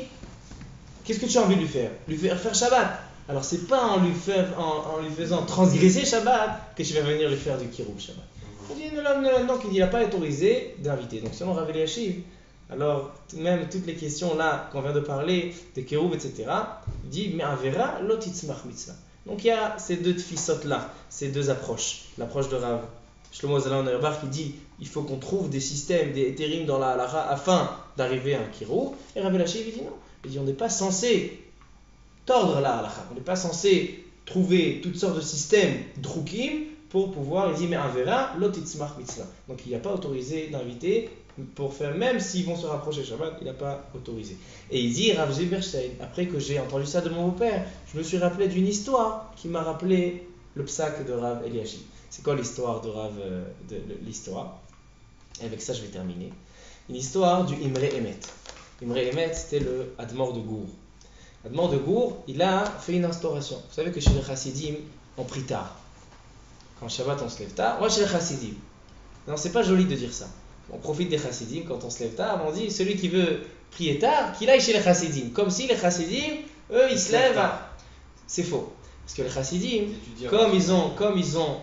Qu'est-ce que tu as envie de lui faire? Lui faire faire Shabbat. Alors c'est pas en lui, en, lui faisant transgresser Shabbat que tu vas venir lui faire du kérouv Shabbat. On dit non, il n'a pas autorisé d'inviter. Donc selon Rav Eliashiv, alors même toutes les questions là qu'on vient de parler, des kérouv, etc., il dit mais avera lotitzmach mitzvah. Donc il y a ces deux tfisot là, ces deux approches. L'approche de Rav Shlomo Zalman qui dit il faut qu'on trouve des systèmes, des éthérimes dans la halakha afin d'arriver à un kiro. Et Rabbi Lachiv dit non. Il dit on n'est pas censé tordre la halakha, on n'est pas censé trouver toutes sortes de systèmes drukim pour pouvoir, il dit mais un verra, lotitzmach mitzvah. Donc il n'a pas autorisé d'inviter pour faire, même s'ils vont se rapprocher Shabbat, il n'a pas autorisé. Et il dit, Rav Zeberstein, après que j'ai entendu ça de mon père, je me suis rappelé d'une histoire qui m'a rappelé le psaque de Rav Eliashib. C'est quoi l'histoire de Rav euh, l'histoire? Et avec ça, je vais terminer. Une histoire du Imre Emet. Imre Emet, c'était le Admor de Gour. Admor de Gour, il a fait une instauration. Vous savez que chez les Chassidim, on prie tard. Quand Shabbat, on se lève tard. Moi, chez les Chassidim. Non, c'est pas joli de dire ça. On profite des Chassidim quand on se lève tard. On dit celui qui veut prier tard, qu'il aille chez les Chassidim. Comme si les Chassidim, eux, ils se lèvent. C'est faux. Parce que les Chassidim, comme ils ont, comme ils ont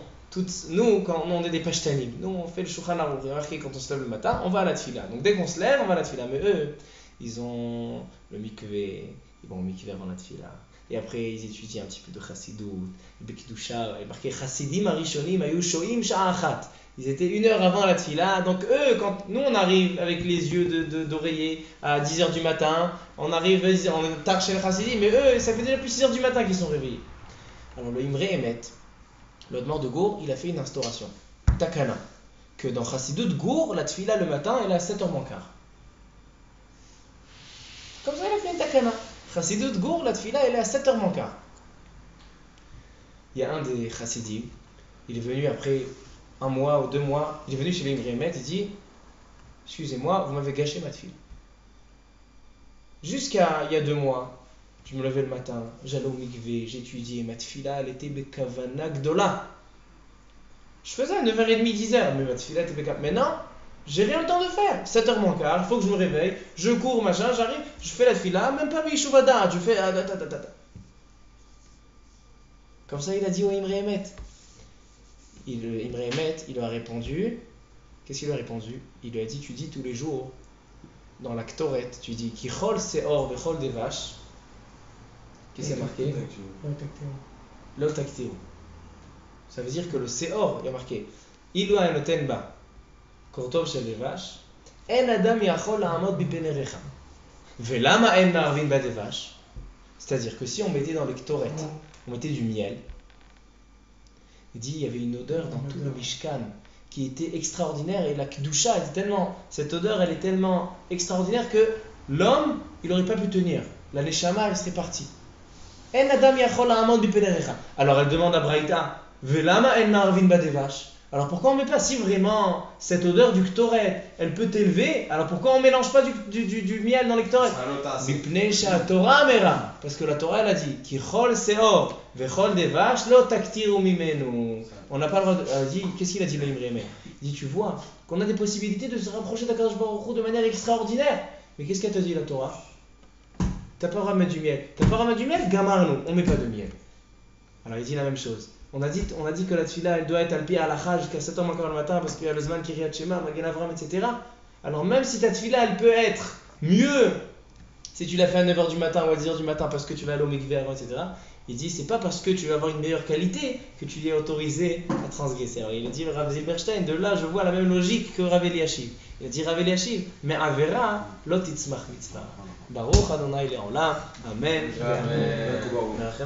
nous, quand on est des pashtanim, nous on fait le shulchan aruch, quand on se lève le matin, on va à la tfila. Donc dès qu'on se lève, on va à la tfila. Mais eux, ils ont le mikvé, ils vont au mikvé avant la tfila. Et après, ils étudient un petit peu de chassidut, le bekidusha, et marqué chassidim arishonim ayu shoim sha'achat. Ils étaient une heure avant la tfila. Donc eux, quand nous on arrive avec les yeux d'oreiller de, à 10h du matin, on arrive, on le chassidim, mais eux, ça fait déjà plus 6h du matin qu'ils sont réveillés. Alors le imre emet, le mort de Gour, il a fait une instauration, takana, que dans Chassidut Gour, la tfila le matin, elle est à 7h moins quart. Comme ça, il a fait une takana. Chassidut Gour, la tfila, elle est à 7h moins. Il y a un des chassidim, il est venu après un mois ou deux mois, il est venu chez l'Imrémet, il dit Excusez-moi, vous m'avez gâché ma tfila. Jusqu'à il y a deux mois, je me levais le matin, j'allais au mikvé, j'étudiais, ma tfila, elle était bekavana gdola. Je faisais à 9h30, 10h, mais ma tfila était bekavana. Maintenant, j'ai rien le temps de faire. 7h moins quart, il faut que je me réveille, je cours, machin, j'arrive, je fais la tfila, même pas bishuvada, je fais. Comme ça, il a dit au Imre Emet. Il, Imre Emet, il lui a répondu. Qu'est-ce qu'il lui a répondu? Il lui a dit Tu dis tous les jours, dans la Ktoret, tu dis Kichol seor vechol des vaches. Qu'est-ce qu'il y a marqué? L'otactéo. Ça veut dire que le Seor, il y a marqué Ilu enoten en adam yachol. Velama en marvin. C'est-à-dire que si on mettait dans les ktorettes, on mettait du miel, il dit il y avait une odeur dans tout le Mishkan qui était extraordinaire et la Kdusha, elle tellement, cette odeur elle est tellement extraordinaire que l'homme, il n'aurait pas pu tenir. La Neshama, elle serait partie. Alors elle demande à Braïta, alors pourquoi on ne met pas si vraiment cette odeur du ktoret, elle peut élever, alors pourquoi on ne mélange pas du, du, du, miel dans les ktoret? Parce que la Torah elle a dit On n'a pas le droit de. Qu'est-ce qu'il a dit le Il dit Tu vois qu'on a des possibilités de se rapprocher d'Akadosh Baruch de manière extraordinaire. Mais qu'est-ce qu'elle te dit la Torah? T'as pas à mettre du miel. T'as pas à mettre du miel? Gamarno, on met pas de miel. Alors il dit la même chose. On a dit, on a dit que la tfila, elle doit être al pied à la jusqu'à 7 h encore le matin parce qu'il y a le Zman Kiryat Shema, Magen Avram, etc. Alors même si ta tfila, elle peut être mieux si tu l'as fait à 9h du matin ou à 10h du matin parce que tu vas aller au mikveh etc. Il dit c'est pas parce que tu vas avoir une meilleure qualité que tu es autorisé à transgresser. Alors il dit Rav Zilberstein, de là je vois la même logique que Rav Eliashiv. Il dit Rav Eliashiv, mais Avera, lot mitzvah. Baruch Adonai Le'olam. Amen. Amen.